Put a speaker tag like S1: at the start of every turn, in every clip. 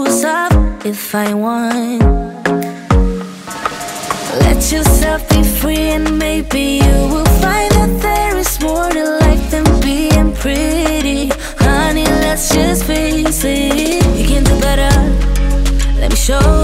S1: Off if I want. Let yourself be free, and maybe you will find that there is more to life than being pretty. Honey, let's just face it. You can do better. Let me show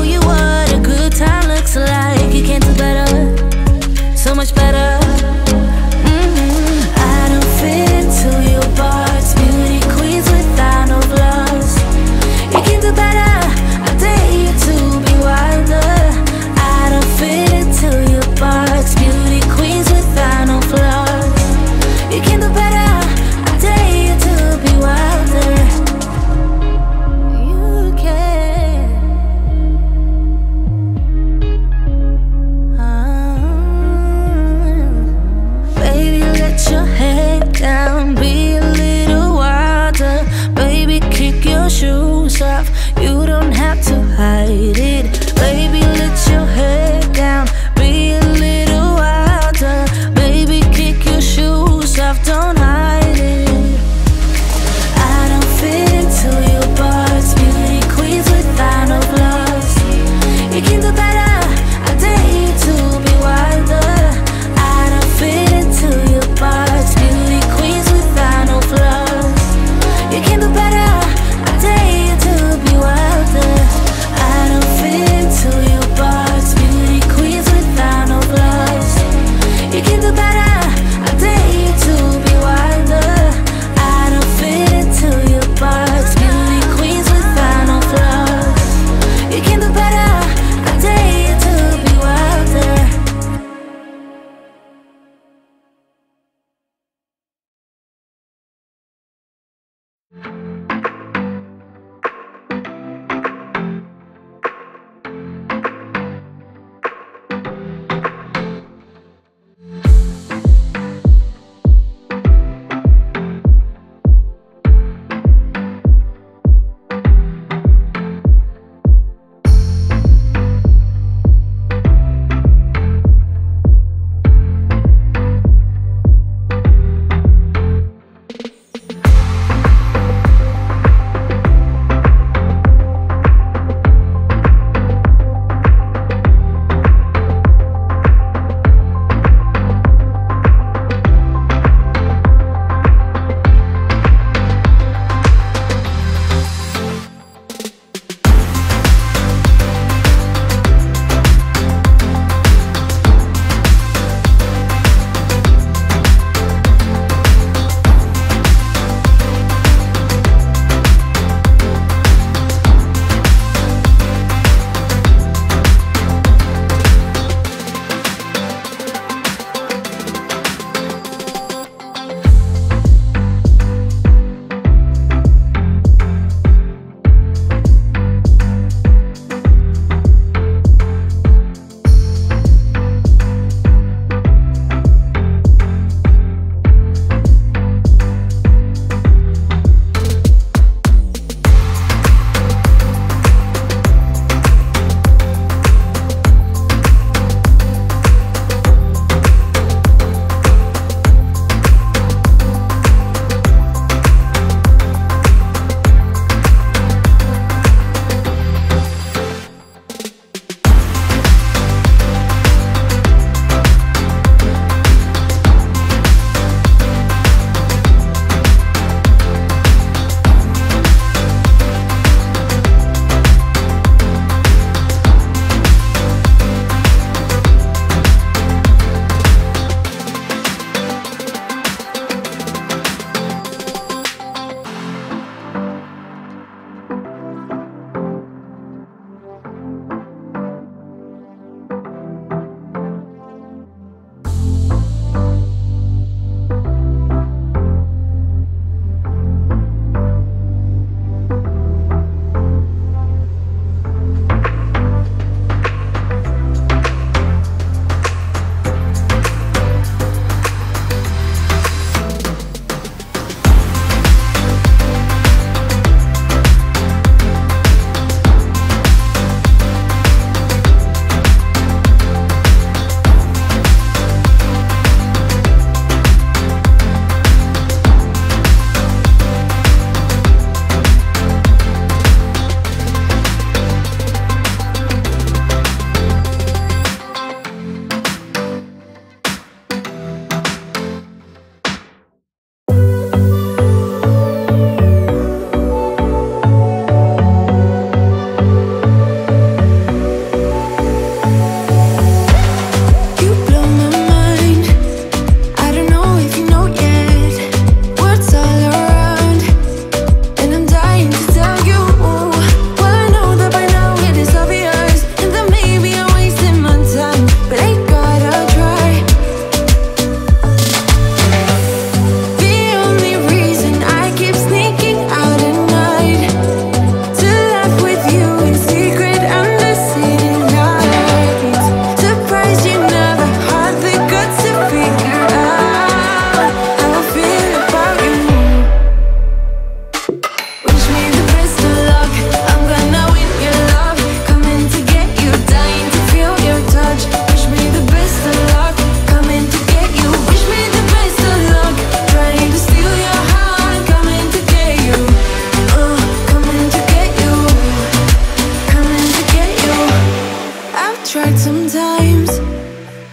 S1: tried sometimes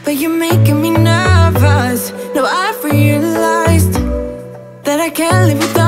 S1: But you're making me nervous. Now I've realized That I can't live without